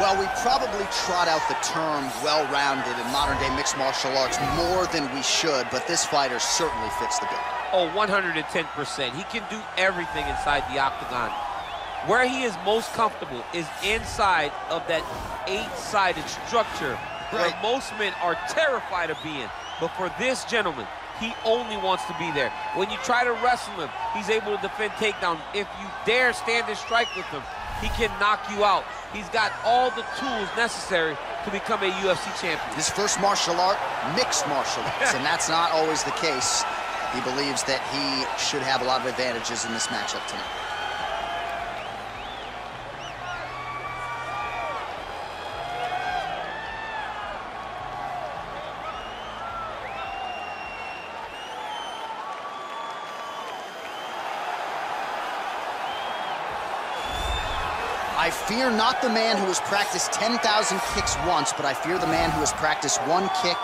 Well, we probably trot out the term well-rounded in modern-day mixed martial arts more than we should, but this fighter certainly fits the bill. Oh, 110%. He can do everything inside the octagon. Where he is most comfortable is inside of that eight-sided structure right. where most men are terrified of being. But for this gentleman, he only wants to be there. When you try to wrestle him, he's able to defend takedown. If you dare stand and strike with him, he can knock you out. He's got all the tools necessary to become a UFC champion. His first martial art, mixed martial arts, and that's not always the case. He believes that he should have a lot of advantages in this matchup tonight. I fear not the man who has practiced 10,000 kicks once, but I fear the man who has practiced one kick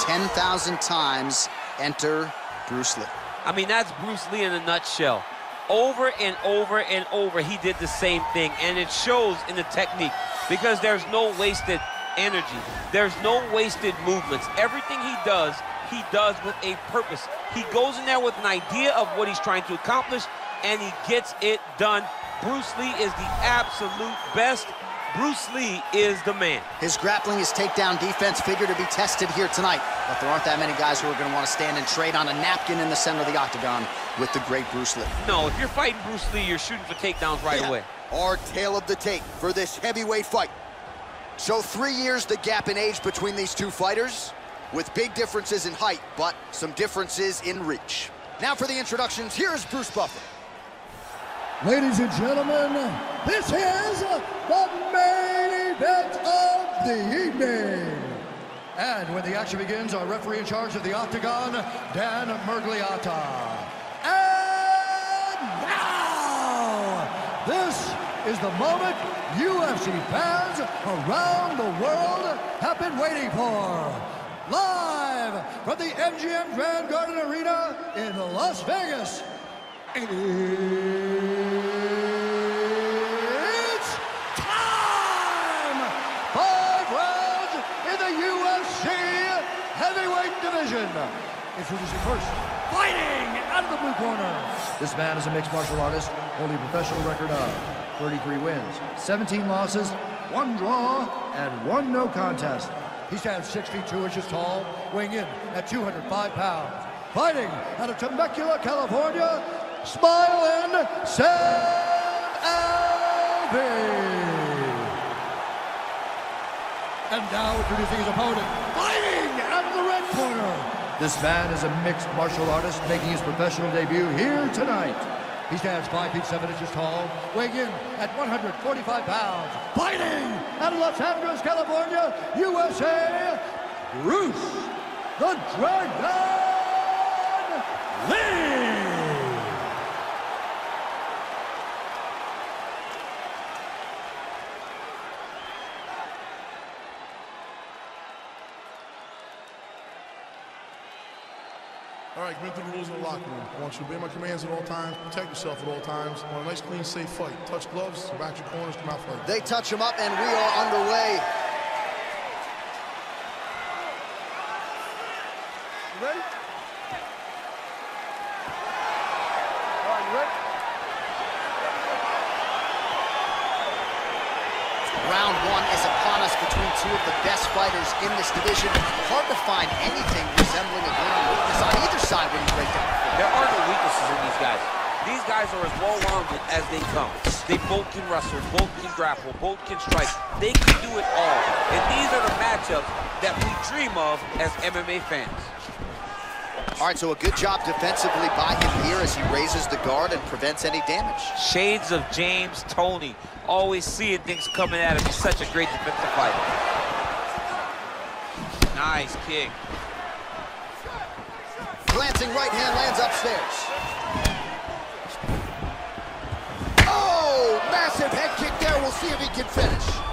10,000 times. Enter Bruce Lee. I mean, that's Bruce Lee in a nutshell. Over and over and over, he did the same thing, and it shows in the technique because there's no wasted energy. There's no wasted movements. Everything he does, he does with a purpose. He goes in there with an idea of what he's trying to accomplish, and he gets it done Bruce Lee is the absolute best. Bruce Lee is the man. His grappling, his takedown defense figure to be tested here tonight, but there aren't that many guys who are going to want to stand and trade on a napkin in the center of the octagon with the great Bruce Lee. No, if you're fighting Bruce Lee, you're shooting for takedowns right yeah. away. Our tale of the tape for this heavyweight fight. So three years the gap in age between these two fighters, with big differences in height, but some differences in reach. Now for the introductions, here's Bruce Buffer. Ladies and gentlemen, this is the main event of the evening. And when the action begins, our referee in charge of the Octagon, Dan Miragliotta. And now, this is the moment UFC fans around the world have been waiting for. Live from the MGM Grand Garden Arena in Las Vegas. It's time! Five rounds in the UFC heavyweight division. Introducing first, fighting out of the blue corner. This man is a mixed martial artist, holding a professional record of 33 wins, 17 losses, one draw, and one no contest. He stands 6 feet 2 inches tall, weighing in at 205 pounds. Fighting out of Temecula, California, Smiling Sam Alvey. And now introducing his opponent, fighting out of the red corner. This man is a mixed martial artist making his professional debut here tonight. He stands 5 feet 7 inches tall, weighing in at 145 pounds. Fighting out of Los Angeles, California, USA, Bruce the Dragon. All right, to the rules in the locker room. I want you to obey my commands at all times, protect yourself at all times. I want a nice, clean, safe fight. Touch gloves, back your corners, come out fight. They touch him up, and we are underway. You ready? All right, you ready? Round one is upon us between two of the best fighters in this division. Hard to find anything resembling a glaring weakness on either side when you break down. There are no weaknesses in these guys. These guys are as well-rounded as they come. They both can wrestle, both can grapple, both can strike. They can do it all. And these are the matchups that we dream of as MMA fans. All right, so a good job defensively by him here as he raises the guard and prevents any damage. Shades of James Toney always seeing things coming at him. He's such a great defensive fighter. Nice kick. Glancing right hand lands upstairs. Oh, massive head kick there. We'll see if he can finish.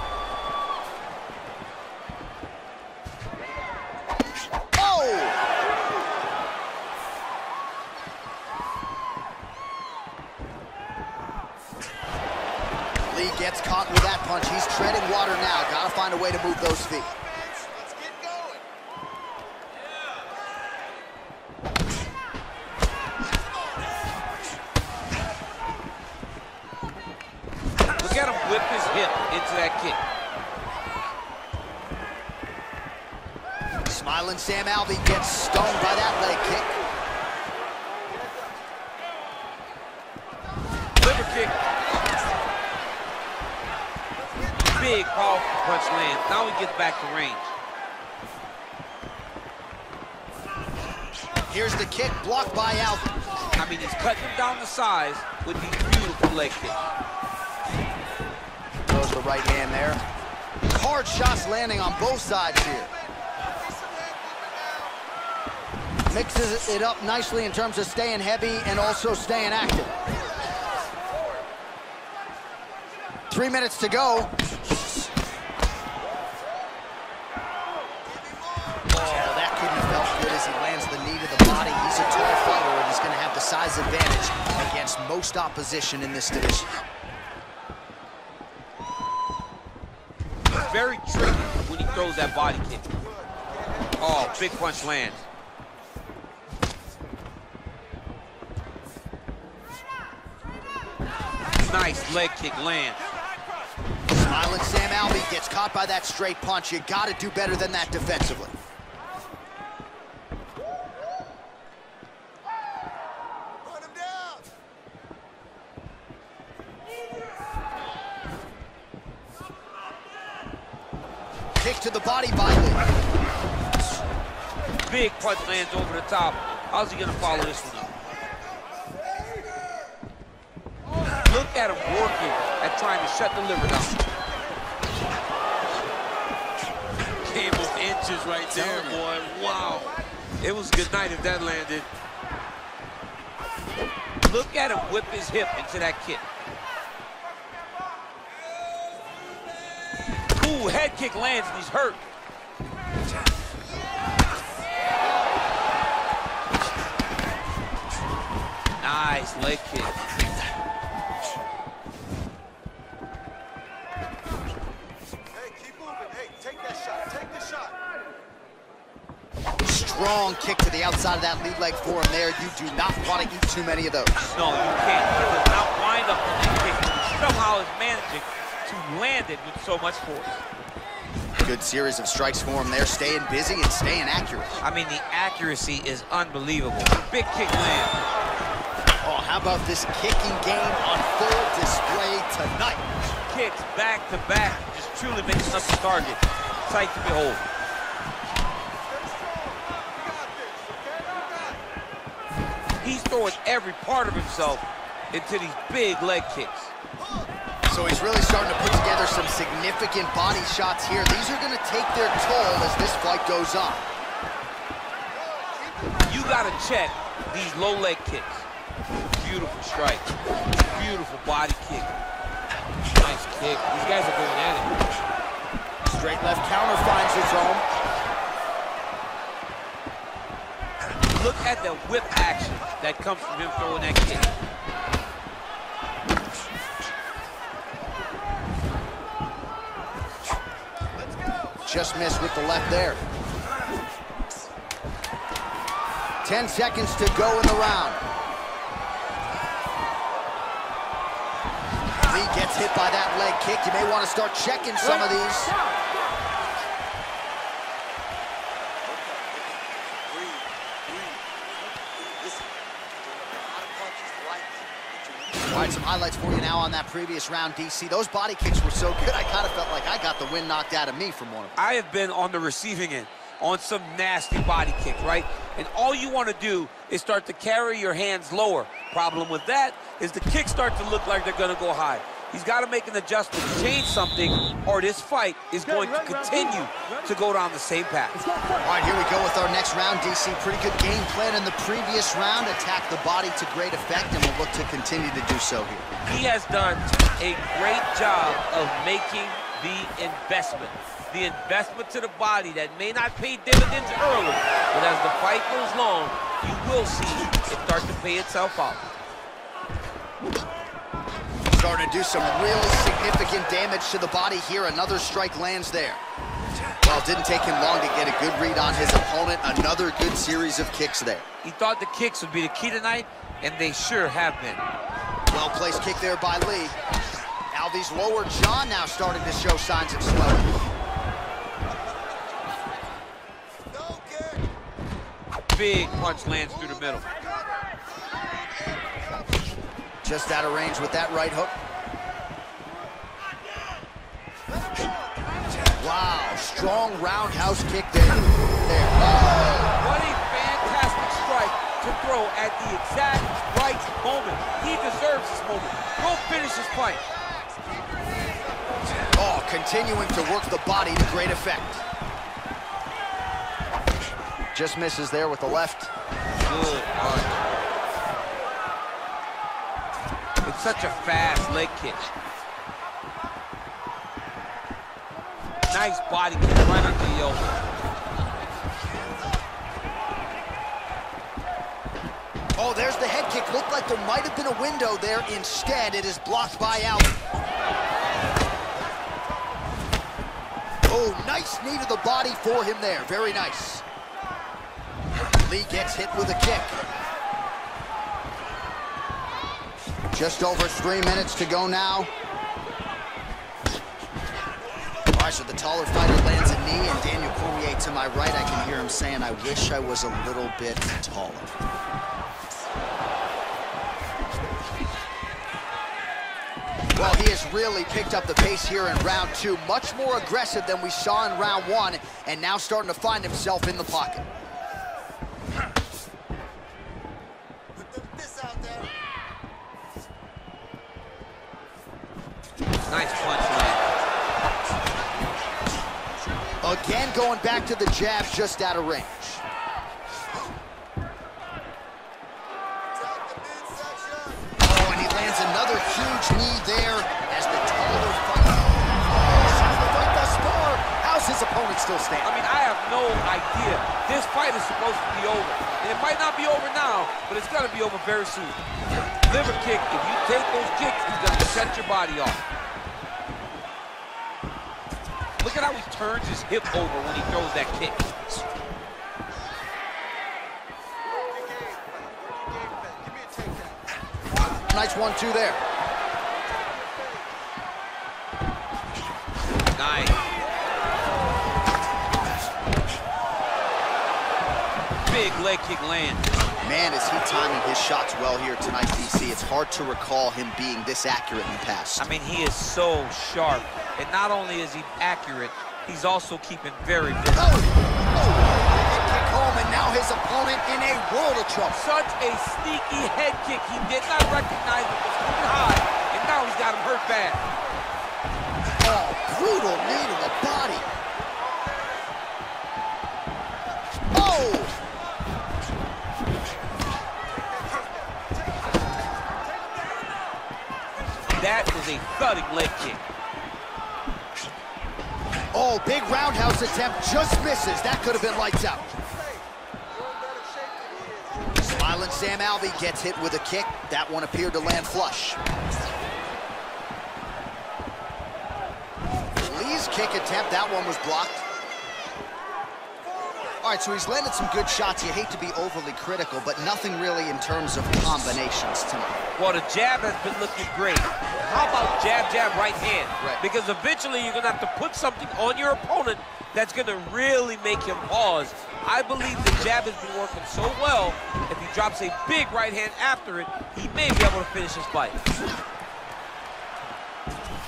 He gets caught with that punch. He's treading water now. Got to find a way to move those feet. Look at him whip his hip into that kick. Smiling Sam Alvey gets stung by that leg kick. Liver kick. Big, powerful punch lands. Now he gets back to range. Here's the kick blocked by Alvey. I mean, he's cutting him down the size with these beautiful leg kicks. Throws the right hand there. Hard shots landing on both sides here. Mixes it up nicely in terms of staying heavy and also staying active. Three minutes to go. Oh, that couldn't have felt good as he lands the knee to the body. He's a tall fighter and he's going to have the size advantage against most opposition in this division. Very he throws that body kick. Oh, big punch lands. Nice leg kick lands. Smiling Sam Alvey gets caught by that straight punch. You got to do better than that defensively. Kick to the body by Lee. Big punch lands over the top. How's he gonna follow this one up? Look at him working at trying to shut the liver down. Game of inches right there, boy. Wow. It was a good night if that landed. Look at him whip his hip into that kick. Ooh, head kick lands and he's hurt. Nice leg kick. Hey, keep moving. Hey, take that shot. Take the shot. Strong kick to the outside of that lead leg for him there. You do not want to eat too many of those. No, you can't. He does not wind up the leg kick. Somehow is managing to land it with so much force. Good series of strikes for him there, staying busy and staying accurate. I mean, the accuracy is unbelievable. Big kick land. How about this kicking game on full display tonight? Kicks back to back, just truly making us a target. Sight to behold. He's throwing every part of himself into these big leg kicks. So he's really starting to put together some significant body shots here. These are going to take their toll as this fight goes on. You got to check these low leg kicks. Beautiful strike. Beautiful body kick. Nice kick. These guys are going at it. Straight left counter finds its home. Look at the whip action that comes from him throwing that kick. Just missed with the left there. 10 seconds to go in the round. Gets hit by that leg kick. You may want to start checking some of these. All right, some highlights for you now on that previous round, DC. Those body kicks were so good, I kind of felt like I got the wind knocked out of me from one of them. I have been on the receiving end on some nasty body kicks, right? And all you want to do is start to carry your hands lower. Problem with that is the kicks start to look like they're going to go high. He's got to make an adjustment, change something, or this fight is going to continue to go down the same path. All right, here we go with our next round, DC. Pretty good game plan in the previous round. Attack the body to great effect, and we'll look to continue to do so here. He has done a great job of making the investment. The investment to the body that may not pay dividends early, but as the fight goes long, you will see it start to pay itself out. Starting to do some really significant damage to the body here. Another strike lands there. Well, it didn't take him long to get a good read on his opponent. Another good series of kicks there. He thought the kicks would be the key tonight, and they sure have been. Well-placed kick there by Lee. Alvey's lower jaw now starting to show signs of swelling. Big punch lands through the middle. Just out of range with that right hook. Wow, strong roundhouse kick there. there. Oh, what a fantastic strike to throw at the exact right moment. He deserves this moment. Go finish his fight. Oh, continuing to work the body to great effect. Just misses there with the left. Good punch. It's such a fast leg kick. Nice body kick right under the elbow. Oh, there's the head kick. Looked like there might have been a window there. Instead, it is blocked by Alvey. Oh, nice knee to the body for him there. Very nice. Lee gets hit with a kick. Just over three minutes to go now. All right, the taller fighter lands a knee, and Daniel Cormier to my right, I can hear him saying, I wish I was a little bit taller. Well, he has really picked up the pace here in round two. Much more aggressive than we saw in round one, and now starting to find himself in the pocket. Nice punch land. Again, going back to the jab just out of range. Oh, and he lands another huge knee there as the taller fighter. Fight. How's his opponent still standing? I mean, I have no idea. This fight is supposed to be over. And it might not be over now, but it's gonna be over very soon. Liver kick, if you take those kicks, it's gonna set your body off. Look at how he turns his hip over when he throws that kick. Nice one-two there. Nice. Big leg kick land. Man, is he timing his shots well here tonight, DC. It's hard to recall him being this accurate in the past. I mean, he is so sharp. And not only is he accurate, he's also keeping very, very Oh, oh, kick home, and now his opponent in a world of trouble. Such a sneaky head kick. He did not recognize it was coming high, and now he's got him hurt bad. Oh, brutal knee to the body. Oh! That is a thudding leg kick. Oh, big roundhouse attempt just misses. That could have been lights out. Smiling Sam Alvey gets hit with a kick. That one appeared to land flush. Lee's kick attempt, that one was blocked. All right, so he's landed some good shots. You hate to be overly critical, but nothing really in terms of combinations tonight. Well, the jab has been looking great. How about jab, jab, right hand? Right. Because eventually you're going to have to put something on your opponent that's going to really make him pause. I believe the jab has been working so well, if he drops a big right hand after it, he may be able to finish his fight.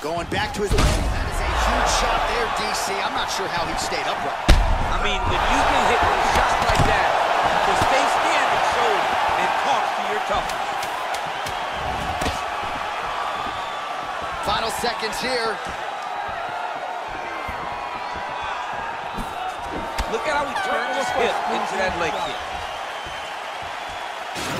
Going back to his That is a huge shot there, DC. I'm not sure how he stayed upright. I mean, when you can hit with shots like that, to stay standing shows and talks to your toughness. Final seconds here. Look at how he turns his hip into that leg kick.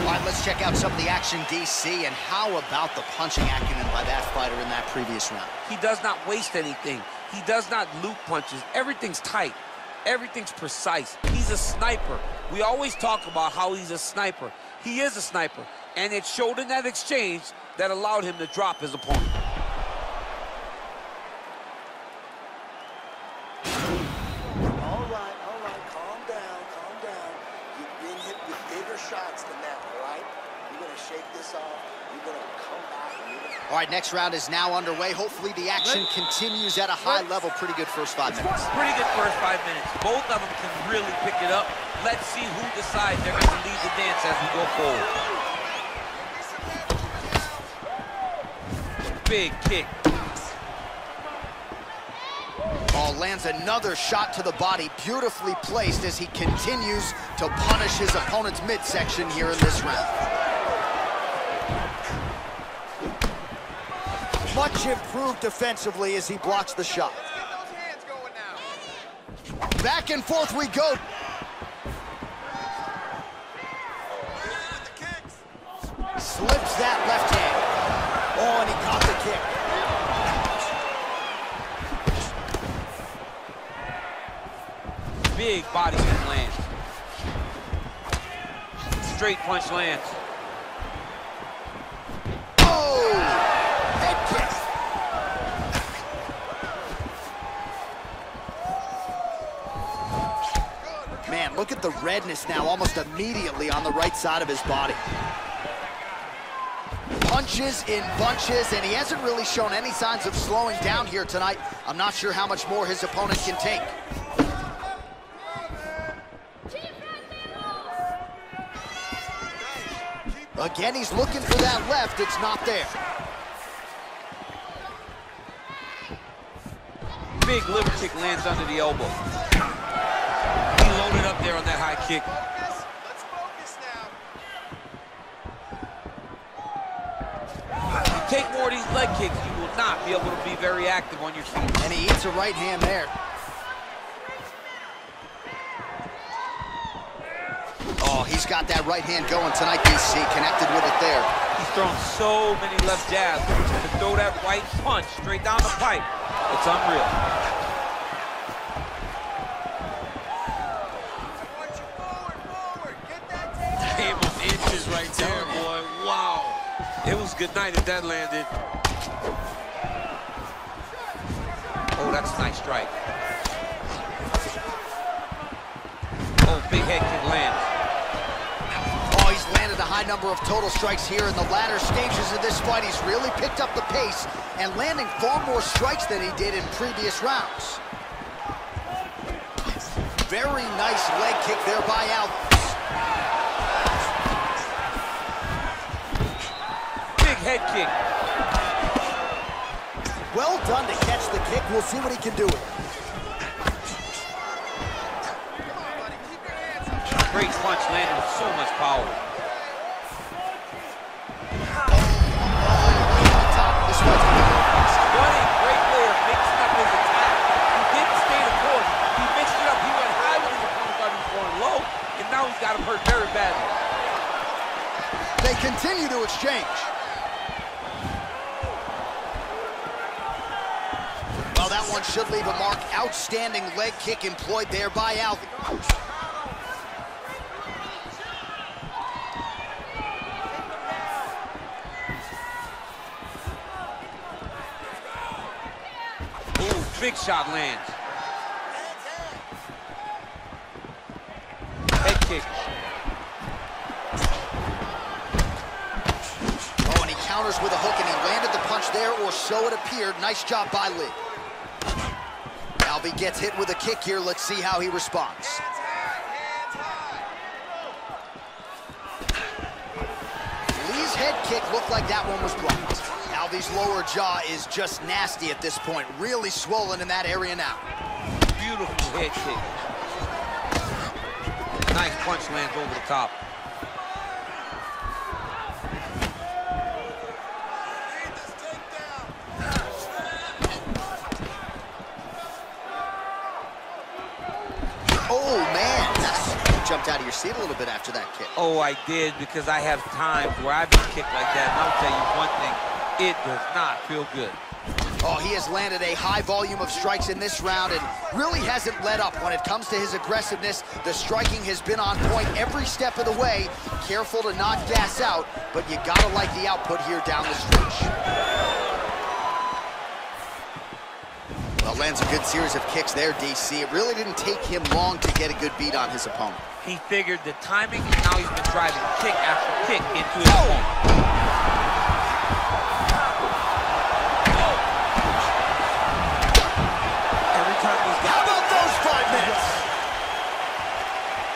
All right, let's check out some of the action, DC, and how about the punching acumen by that fighter in that previous round? He does not waste anything. He does not loop punches. Everything's tight. Everything's precise. He's a sniper. We always talk about how he's a sniper. He is a sniper. And it showed in that exchange that allowed him to drop his opponent. All right, all right, calm down, calm down. You've been hit with bigger shots than that, right? You're gonna shake this off. You're gonna come back. And you're gonna... All right, next round is now underway. Hopefully the action continues at a high level. Pretty good first five minutes. Pretty good first five minutes. Both of them can really pick it up. Let's see who decides they're going to lead the dance as we go forward. Big kick. Oh, lands another shot to the body, beautifully placed as he continues to punish his opponent's midsection here in this round. Much improved defensively as he blocks the shot. Back and forth we go. Slips that left hand. Oh, and he caught the kick. Big body hit lands. Straight punch lands. Look at the redness now almost immediately on the right side of his body. Punches in bunches, and he hasn't really shown any signs of slowing down here tonight. I'm not sure how much more his opponent can take. Again, he's looking for that left. It's not there. Big liver kick lands under the elbow. He loaded up there on that high kick. You take more of these leg kicks, you will not be able to be very active on your feet. And he eats a right hand there. Oh, he's got that right hand going tonight, DC. Connected with it there. He's thrown so many left jabs. To throw that right punch straight down the pipe, it's unreal. Was good night if that landed. Oh, that's a nice strike. Oh, big head kick lands. Oh, he's landed a high number of total strikes here in the latter stages of this fight. He's really picked up the pace and landing far more strikes than he did in previous rounds. Very nice leg kick there by Alvarez. Head kick. Well done to catch the kick. We'll see what he can do with it. Great punch landed with so much power. Top of this fight's gonna be close. What a great way mixing up his attack. He didn't stay the course. He mixed it up. He went high when his opponent thought he was going low, and now he's got him hurt very badly. They continue to exchange. Well, that one should leave a mark. Outstanding leg kick employed there by Alvin. Ooh, big shot lands. Head kick. Oh, and he counters with a hook, and he landed the punch there, or so it appeared. Nice job by Lee. Alvey gets hit with a kick here. Let's see how he responds. Lee's head kick looked like that one was blocked. Alvey's lower jaw is just nasty at this point. Really swollen in that area now. Beautiful head kick. Nice punch lands over the top. Oh, man. That's, you jumped out of your seat a little bit after that kick. Oh, I did because I have times where I've been kicked like that. And I'll tell you one thing, it does not feel good. Oh, he has landed a high volume of strikes in this round and really hasn't let up when it comes to his aggressiveness. The striking has been on point every step of the way. Careful to not gas out, but you gotta like the output here down the stretch. Well, lands a good series of kicks there, DC. It really didn't take him long to get a good beat on his opponent. He figured the timing, and now he's been driving kick after kick into his opponent. Every time he's got How about those five minutes?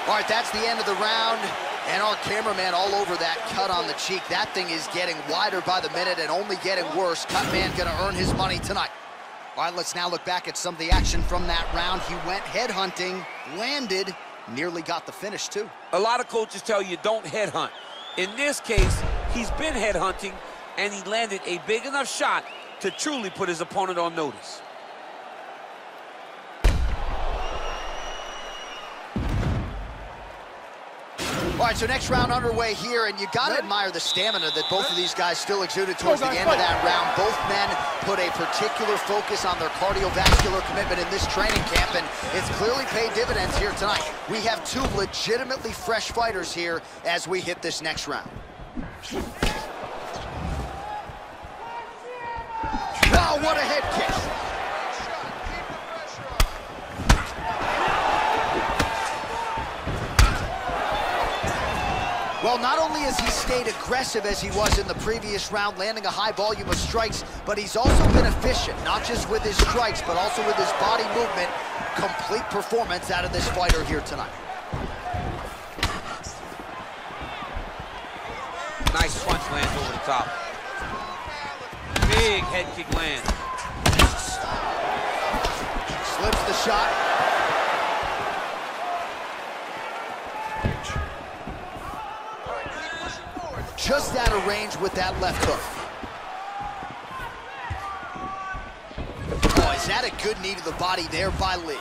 All right, that's the end of the round. And our cameraman all over that cut on the cheek. That thing is getting wider by the minute and only getting worse. Cutman gonna earn his money tonight. All right, let's now look back at some of the action from that round. He went headhunting, landed, nearly got the finish too. A lot of coaches tell you don't headhunt. In this case, he's been headhunting, and he landed a big enough shot to truly put his opponent on notice. All right, so next round underway here, and you got to admire the stamina that both of these guys still exuded towards the end of that round. Both men put a particular focus on their cardiovascular commitment in this training camp, and it's clearly paid dividends here tonight. We have two legitimately fresh fighters here as we hit this next round. Wow, what a head kick. Well, not only has he stayed aggressive as he was in the previous round, landing a high volume of strikes, but he's also been efficient, not just with his strikes, but also with his body movement. Complete performance out of this fighter here tonight. Nice punch lands over the top. Big head kick lands. Slips the shot. Just out of range with that left hook. Oh, is that a good knee to the body there by Lee?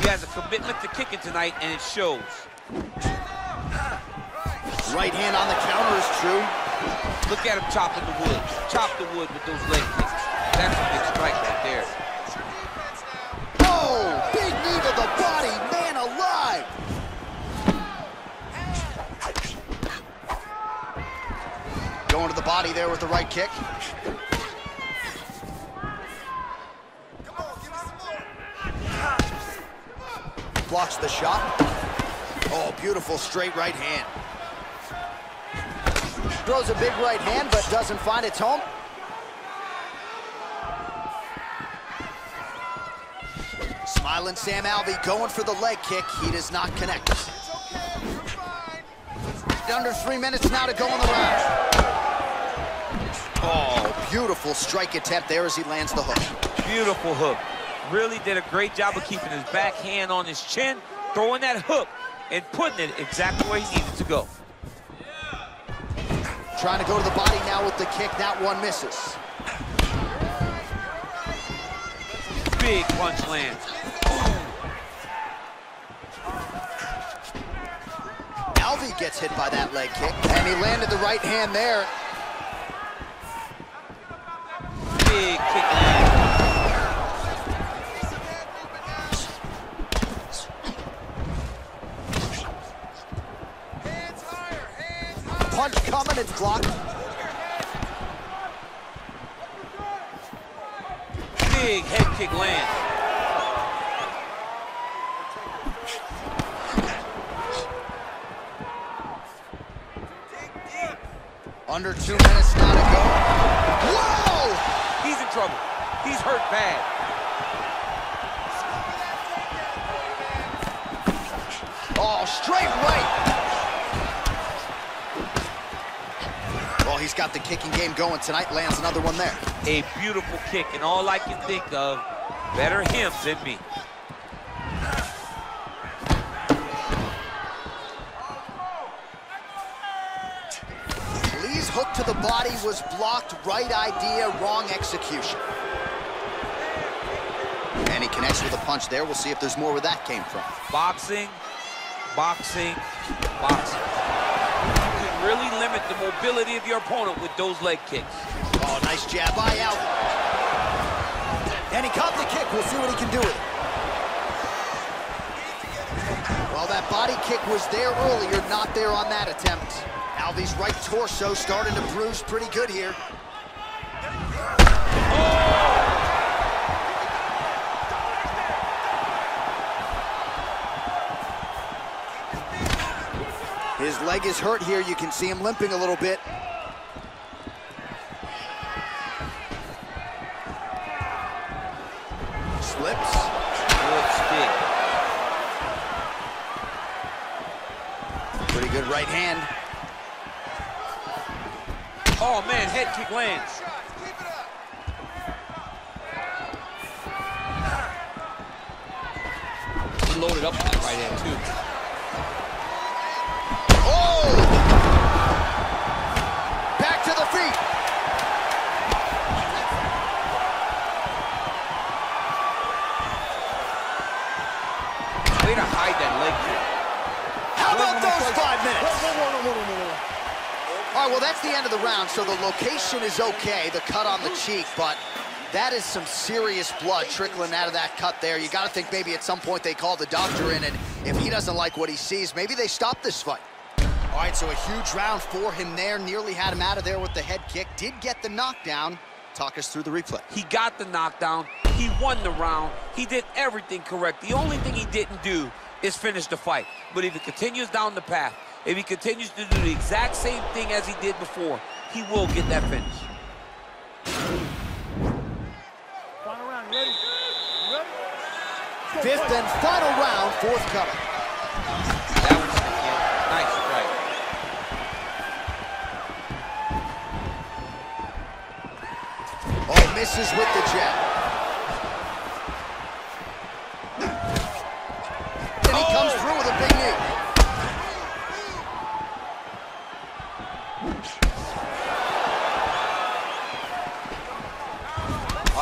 He has a commitment to kicking tonight, and it shows. Right hand on the counter is true. Look at him chopping the wood. Chop the wood with those leg kicks. That's a big strike right there. Oh, big knee to the body, man alive. Going to the body there with the right kick. Blocks the shot. Oh, beautiful straight right hand. Throws a big right hand, but doesn't find its home. Smiling Sam Alvey going for the leg kick. He does not connect. Under three minutes now to go in the round. Beautiful strike attempt there as he lands the hook. Beautiful hook. Really did a great job of keeping his back hand on his chin, throwing that hook, and putting it exactly where he needed to go. Trying to go to the body now with the kick. That one misses. Big punch lands. Alvey gets hit by that leg kick, and he landed the right hand there. Big kick. Punch coming, it's blocked. Big head kick lands. Under two minutes now to go. Whoa! He's in trouble. He's hurt bad. Oh, straight right. Well, he's got the kicking game going tonight. Lands another one there. A beautiful kick, and all I can think of, better him than me. To the body was blocked. Right idea, wrong execution. And he connects with a punch there. We'll see if there's more where that came from. Boxing, boxing, boxing. You can really limit the mobility of your opponent with those leg kicks. Oh, nice jab by Alvey. And he caught the kick. We'll see what he can do with it. Well, that body kick was there earlier, not there on that attempt. Alvey's right torso starting to bruise pretty good here. His leg is hurt here. You can see him limping a little bit. Slips. Good stick. Pretty good right hand. Oh, man, so the location is okay, the cut on the cheek, but that is some serious blood trickling out of that cut there. You got to think maybe at some point they call the doctor in, and if he doesn't like what he sees, maybe they stop this fight. All right, so a huge round for him there. Nearly had him out of there with the head kick. Did get the knockdown. Talk us through the replay. He got the knockdown. He won the round. He did everything correct. The only thing he didn't do is finish the fight. But if he continues down the path, if he continues to do the exact same thing as he did before, he will get that finish. Final round, you ready? You ready? Fifth and final round, forthcoming. That one's again. Nice strike. Oh, misses with the jab. And he comes through with a big knee.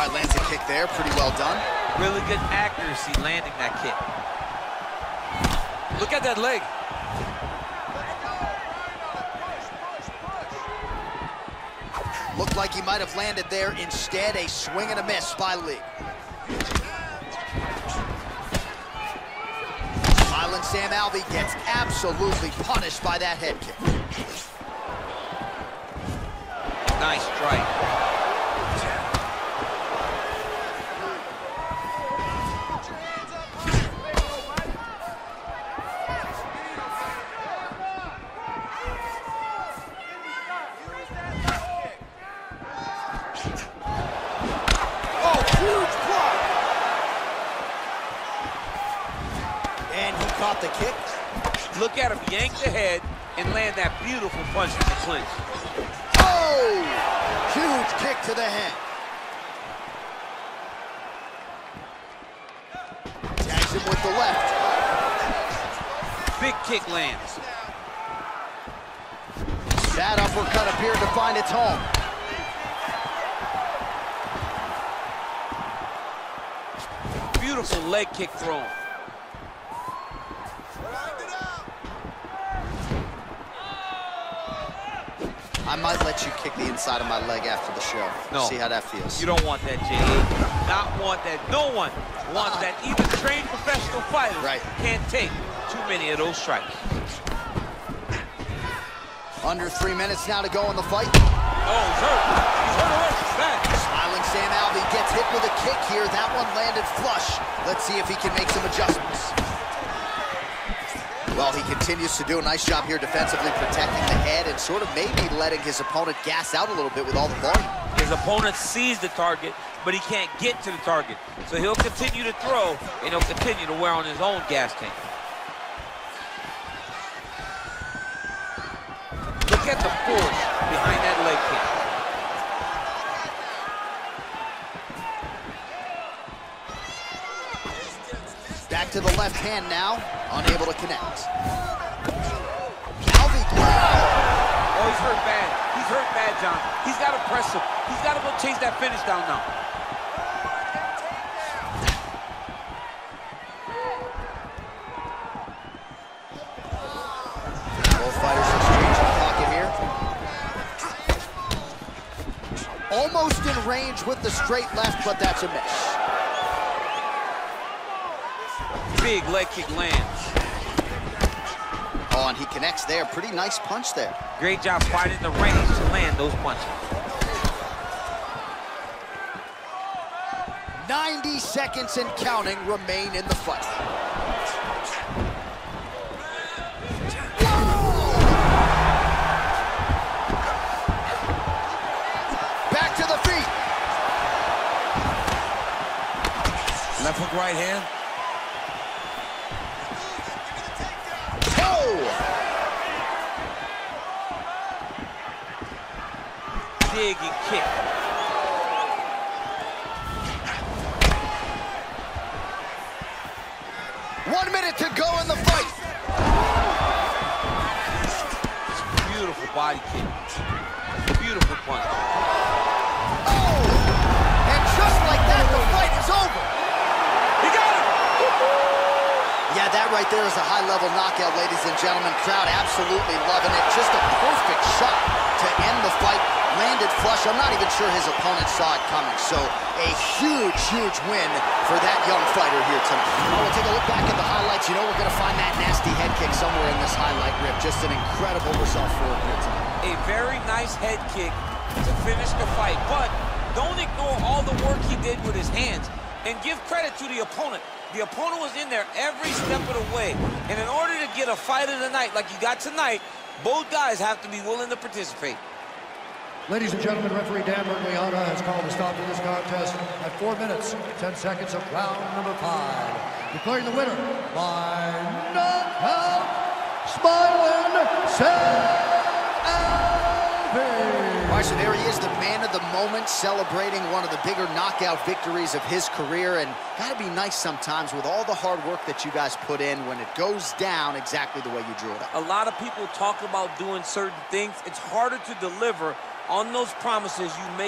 Right, lands a kick there, pretty well done. Really good accuracy landing that kick. Look at that leg. Looked like he might have landed there. Instead, a swing and a miss by Lee. Smiling Sam Alvey gets absolutely punished by that head kick. Nice strike. Oh, huge block! And he caught the kick. Look at him yank the head and land that beautiful punch in the clinch. Oh! Huge kick to the head. Tags him with the left. Big kick lands. That uppercut appeared to find its home. Beautiful leg kick thrown. I might let you kick the inside of my leg after the show. No. See how that feels. You don't want that, Jay. Not want that. No one wants that. Even trained professional fighters Right. can't take too many of those strikes. Under three minutes now to go in the fight. Oh, he's hurt. He's hurt already. He's bad. Smiling Sam Alvey gets hit with a kick here. That one landed flush. Let's see if he can make some adjustments. Well, he continues to do a nice job here defensively protecting the head and sort of maybe letting his opponent gas out a little bit with all the volume. His opponent sees the target, but he can't get to the target. So he'll continue to throw, and he'll continue to wear on his own gas tank. Look at the force behind that leg kick. Back to the left hand now, unable to connect. Calvi Oh, he's hurt bad. He's hurt bad, John. He's got to press him. He's got to go chase that finish down now. Both fighters exchanging pocket here. Almost in range with the straight left, but that's a miss. Big leg kick lands. Oh, and he connects there. Pretty nice punch there. Great job finding the range to land those punches. 90 seconds and counting remain in the fight. Back to the feet. Left hook right hand. And kick. Right there is a high-level knockout, ladies and gentlemen. Crowd absolutely loving it. Just a perfect shot to end the fight. Landed flush. I'm not even sure his opponent saw it coming. So a huge, huge win for that young fighter here tonight. Well, take a look back at the highlights. You know we're going to find that nasty head kick somewhere in this highlight rip. Just an incredible result for him here tonight. A very nice head kick to finish the fight, but don't ignore all the work he did with his hands and give credit to the opponent. The opponent was in there every step of the way. And in order to get a fight of the night like you got tonight, both guys have to be willing to participate. Ladies and gentlemen, referee Dan Miragliotta has called a stop to this contest at 4 minutes, 10 seconds of round number 5. Declaring the winner by knockout, smiling Sam right, so there he is, the man of the moment, celebrating one of the bigger knockout victories of his career. And got to be nice sometimes with all the hard work that you guys put in when it goes down exactly the way you drew it up. A lot of people talk about doing certain things. It's harder to deliver on those promises you make.